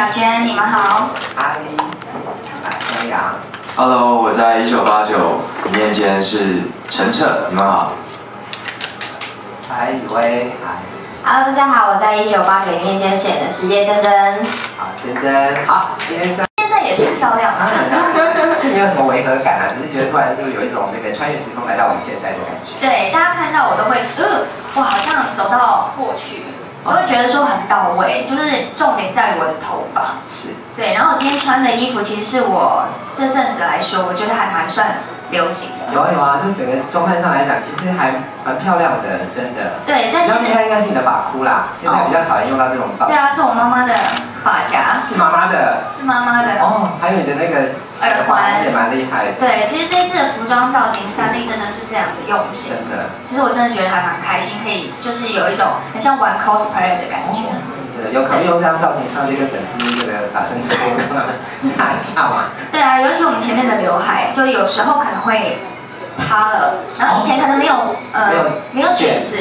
雅娟，你们好。嗨，张雅。Hello，我在一九八九一念间是陈澈，你们好。嗨，雨薇。嗨。Hello，大家好，我在一九八九一念间饰演的是叶真真。好，真真。好，今天在。现在也是漂亮啊。是没有什么违和感啊？只是觉得突然就有一种那个穿越时空来到我们现在的感觉。对，大家看到我都会，呃，我好像走到过去。我会觉得说很到位，就是重点在于我的头发。是。对，然后我今天穿的衣服，其实是我这阵子来说，我觉得还蛮算流行的。有啊有啊，就整个装扮上来讲，其实还蛮漂亮的，真的。对，在现在应该是你的发箍啦，现在比较少人用到这种发。对啊，是我妈妈的发夹。是妈妈的。是妈妈的。哦，还有你的那个耳环也蛮厉害的。对，其实这次的服装造型，三丽真的是非常的用心。真的。其实我真的觉得还蛮开心，可以就是有一种很像玩 cosplay 的感觉。对，有考虑用这张造型上这个粉丝这个打成直播吓一下嘛？对啊，尤其我们前面的刘海，就有时候可能会塌了，然后以前可能没有呃没有卷子，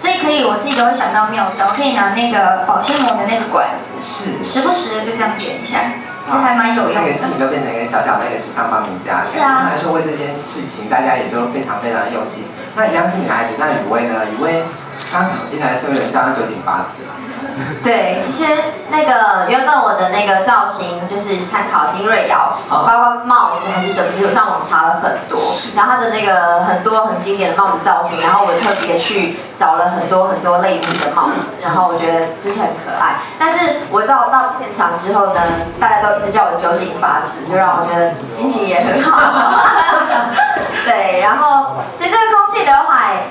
所以可以我自己都会想到妙招，可以拿那个保鲜膜的那个管子，是时不时的就这样卷一下，其实还蛮有用的。这个事情就变成一个小小的一个时尚发明家，是啊。来说为这件事情，大家也就非常非常的用心。那一样是女孩子，那雨薇呢？雨薇刚走进来的时候，有人叫她九井八子。对，其实那个原本我的那个造型就是参考丁瑞瑶，包括帽子还是什么，其实我上网查了很多，然后他的那个很多很经典的帽子造型，然后我特别去找了很多很多类似的帽子，然后我觉得就是很可爱。但是我到到片场之后呢，大家都一直叫我酒井法子，就让我觉得心情也很好。对，然后其实这个空气刘海。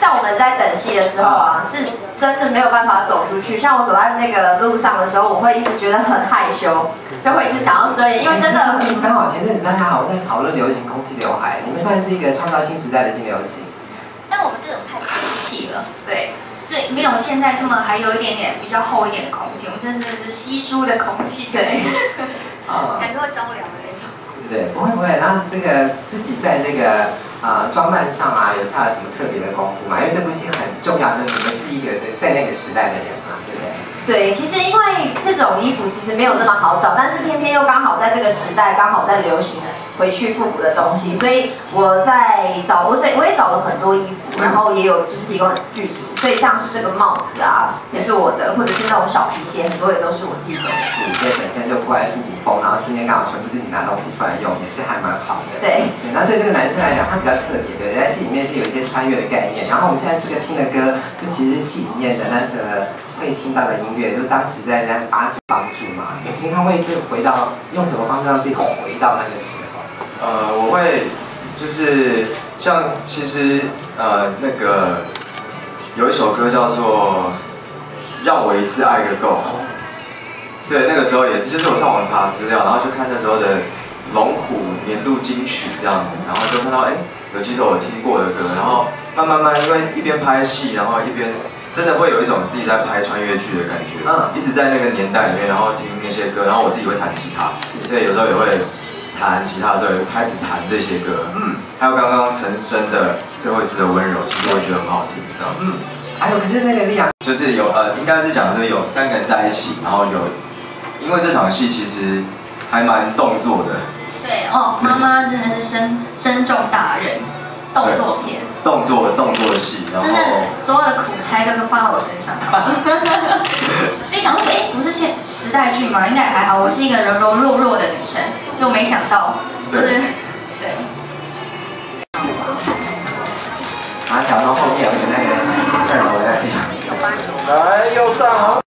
像我们在等戏的时候啊，是真的没有办法走出去。像我走在那个路上的时候，我会一直觉得很害羞，就会一直想要追，因为真的。刚好前阵子大家好在讨论流行空气刘海，你们算是一个创造新时代的新流行。但我们这种太空气了，对，这没有现在这么还有一点点比较厚一点的空气，我们真的是稀疏的空气，对，感觉会着凉的那种。对，不会不会，然后这个自己在这个。啊，装扮上啊，有下了什么特别的功夫吗？因为这部戏很重要，就是你们是一个在那个时代的人嘛，对不对？对，其实因为这种衣服其实没有那么好找，但是偏偏又刚好在这个时代，刚好在流行回去复古的东西，所以我在找，我这我也找了很多衣服，然后也有就是提供剧组。所以像是这个帽子啊，也是我的，或者是那种小皮鞋，很多也都是我自己的。所以本身就过来自己缝，然后今天刚好全部自己拿东西出来用，也是还蛮好的。对。对，那对这个男生来讲，他比较特别，对，在戏里面是有一些穿越的概念。然后我们现在这个听的歌，就其实戏里面的那个会听到的音乐，就当时在在八帮助嘛。你平常会就回到用什么方式让自己回到那个时候？呃，我会就是像其实呃那个。有一首歌叫做《让我一次爱个够》，对，那个时候也是，就是我上网查资料，然后就看那时候的龙虎年度金曲这样子，然后就看到哎，有几首我听过的歌，然后慢慢慢，因为一边拍戏，然后一边真的会有一种自己在拍穿越剧的感觉，嗯，一直在那个年代里面，然后听那些歌，然后我自己会弹吉他，所以有时候也会弹吉他的时候也开始弹这些歌，嗯，还有刚刚陈升的最后一次的温柔，其实我也觉得很好听。嗯，还有就是那个力量，就是有呃，应该是讲说有三个人在一起，然后有，因为这场戏其实还蛮动作的。对哦，妈妈真的是身身重大人，动作片。动作动作戏，然后真的所有的苦差都放在我身上。所以想说，哎，不是现时代剧吗？应该还好。我是一个柔柔弱弱的女生，就没想到，就是对。把它调到后面，而且那个二楼在地上。来，右上。